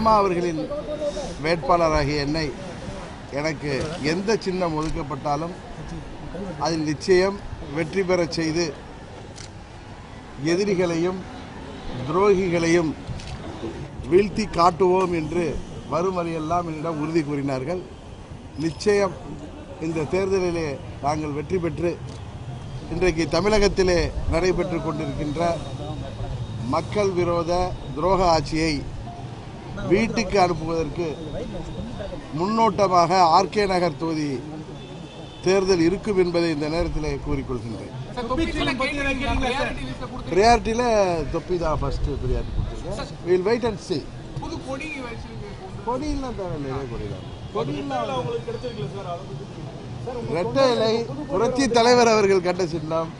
அம்மா அவர்களின் வேட்பாளராகிய என்னை எனக்கு எந்த சின்னம் ஒதுக்கப்பட்டாலும் அதில் நிச்சயம் வெற்றி பெறச் செய்து எதிரிகளையும் துரோகிகளையும் வீழ்த்தி காட்டுவோம் என்று வரும் வழியெல்லாம் என்னிடம் உறுதி கூறினார்கள். நிச்சயம் இந்த தேர்தலிலே நாங்கள் வெற்றி பெற்று இன்றைக்கு தமிழகத்திலே நடைபெற்று கொண்டிருக்கின்ற மக்கள் விரோத துரோக ஆட்சியை வீட்டுக்கு அனுப்புவதற்கு முன்னோட்டமாக ஆர்கே நகர் தொகுதி தேர்தல் இருக்கும் என்பதை இந்த நேரத்தில் கூறிக்கொள்கின்றேன். ப்ரியாரிட்டியில் தொப்பி தான் ஃபஸ்ட்டு ப்ரியாரிட்டி கொடுத்துருக்கேன். வில் வெயிட் அண்ட் சி கொடியெல்லாம் தேவையில்லை கொடி தான் கொடியெல்லாம் ரெட்டை இலை புரட்சி தலைவர் அவர்கள் கட்ட சின்னம்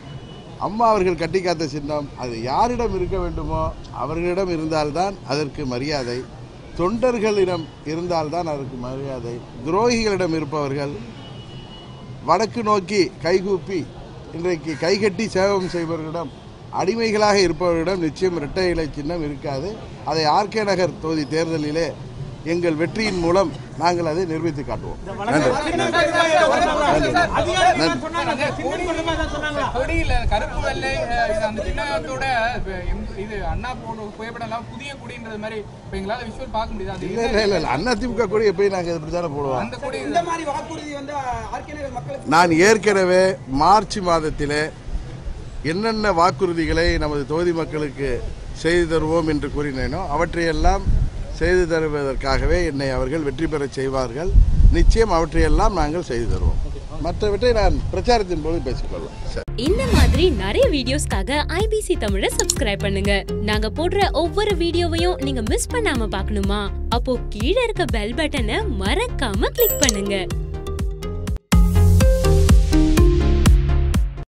அம்மா அவர்கள் கட்டி காத்த சின்னம் அது யாரிடம் இருக்க வேண்டுமோ அவர்களிடம் இருந்தால்தான் அதற்கு மரியாதை. தொண்டர்களிடம் இருந்தால்தான் அதற்கு மரியாதை. துரோகிகளிடம் இருப்பவர்கள் வடக்கு நோக்கி கைகூப்பி இன்றைக்கு கைகட்டி சேவம் செய்பவர்களிடம் அடிமைகளாக இருப்பவர்களிடம் நிச்சயம் இரட்டை இலை சின்னம் இருக்காது. அதை ஆர்கே நகர் தொகுதி தேர்தலிலே எங்கள் வெற்றியின் மூலம் நாங்கள் அதை நிரூபித்து காட்டுவோம். கருப்பு வெள்ளை அந்த சின்னத்தோட இது அண்ணா போட புகைப்படம் எல்லாம் புதிய கொடின்றது மாதிரி இப்ப எங்களால விஷுவல் பார்க்க முடியாது அது இல்லை இல்லை இல்லை அண்ணா திமுக கூட எப்பயும் நாங்கள் இப்படி தானே போடுவோம் அந்த கொடி இந்த மாதிரி வாக்குறுதி வந்து நான் ஏற்கனவே மார்ச் மாதத்திலே என்னென்ன வாக்குறுதிகளை நமது தொகுதி மக்களுக்கு செய்து தருவோம் என்று கூறினேனோ அவற்றையெல்லாம் செய்து தருவதற்காகவே என்னை அவர்கள் வெற்றி பெறச் செய்வார்கள். நிச்சயம் அவற்றையெல்லாம் நாங்கள் செய்து தருவோம். மற்றவற்றை நான் பிரச்சாரத்தின் போது பேசிக்கொள்ளலாம். இந்த மாதிரி நிறைய வீடியோஸ்க்காக ஐபிசி தமிழை சப்ஸ்கிரைப் பண்ணுங்க. நாங்க போடுற ஒவ்வொரு வீடியோவையும் நீங்க மிஸ் பண்ணாம பார்க்கணுமா? அப்போ கீழே இருக்க பெல் பட்டனை மறக்காம கிளிக் பண்ணுங்க.